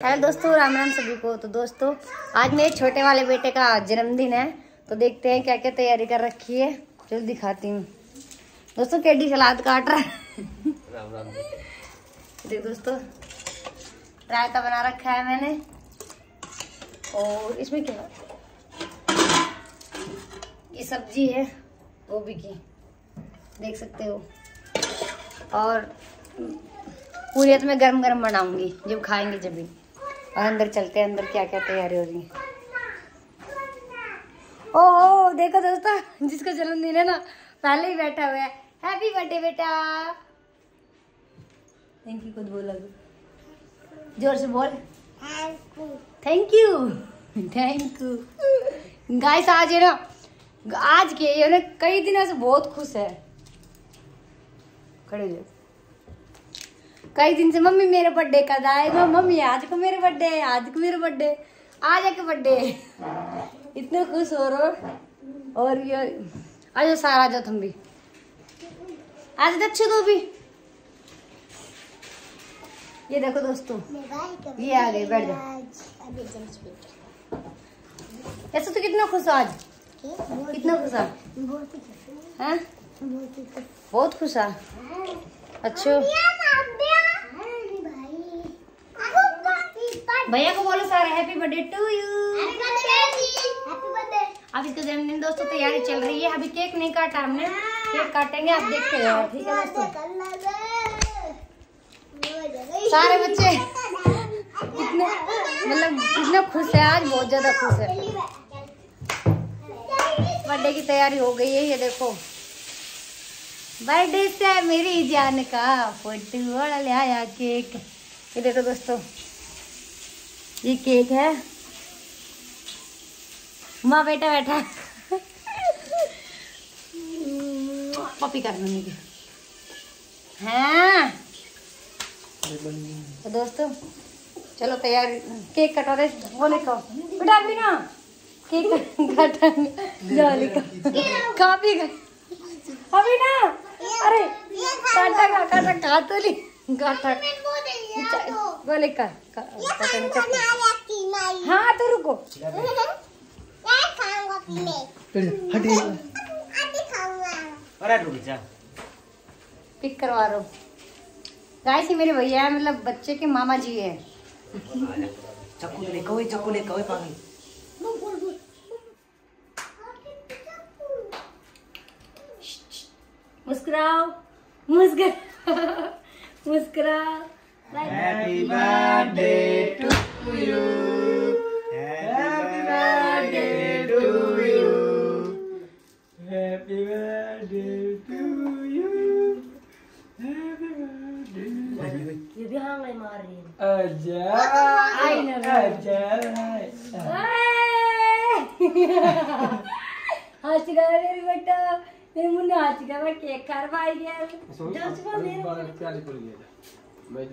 Hello दोस्तों राम राम सभी को। तो दोस्तों आज मेरे छोटे वाले बेटे का जन्मदिन है तो देखते हैं क्या क्या तैयारी कर रखी है। चलो दिखाती हूँ। दोस्तों केडी सलाद काट रहा है। राम राम। देख दोस्तों रायता बना रखा है मैंने। और इसमें क्या? ये सब्ज़ी है गोभी की। देख सकते हो। और पूरी तो मैं गरम गरम बनाऊँगी जब खाएँगे जब भी। और अंदर चलते हैं अंदर क्या क्या तैयारी हो रही है। ओ, ओ देखो दोस्तों जिसका जन्मदिन है ना पहले ही बैठा हुआ है। हैप्पी बर्थडे बेटा। थैंक यू खुद बोला ज़ोर से बोल। Thank you thank you guys आज है ना आज के ये ना कई दिनों से बहुत खुश है। खड़े हो कई दिन से मम्मी मेरे बर्थडे कद आएगा? मम्मी आज को मेरे बर्थडे है आज को मेरे बर्थडे आज के बर्थडे इतने खुश हो रहे हो। और ये आ जाओ सारा आ जाओ तुम भी। आज अच्छे तो भी। ये देखो दोस्तों ये आ गए बैठ जाओ। ऐसे तो कितना खुश हो आज? कितना खुश है? बहुत खुश है? अच्छा। भैया को बोलो सारा हैप्पी बर्थडे टू यू अब इसका जन्मदिन दोस्तों तैयारी चल रही है। अभी केक नहीं काटा हमने। केक काटेंगे आप देखते जाओ ठीक है दोस्तों। सारे बच्चे इतने मतलब इतना खुश है आज बहुत ज़्यादा खुश है। बर्थडे की तैयारी हो गई है ये देखो। बर्थडे से मेरी जान का फ़ोटो वाला ले आया केक ये देखो दोस्तों। ये केक है। माँ, बेटा बैठा। पपी कर मम्मी की हाँ। तो दोस्तों, चलो तैयार। केक कटवा दे वो लिखो। बेटा, अभी ना, केक कटा जाओ लिखो। काफ़ी अभी ना, अरे, काटा काटा खा तो ली। काटा। हाँ तो रुको। अरे रुक जा। पिक करवा रहा गाइस ये मेरे भैया है मतलब बच्चे के मामा जी है। चक्कू ले कोई चक्कू ले कोई पानी मुस्कुराओ। मुस्कुरा मुस्कुराओ। Happy birthday to you happy birthday to you happy birthday to you happy birthday ये भी हाँ मैं मार रही हूँ आजा आई ना आजा हाथ चिका मेरी बेटा मेरे मुन्ने चिका मैं केक खा रहा भाई यार प्याली पड़ गया मैं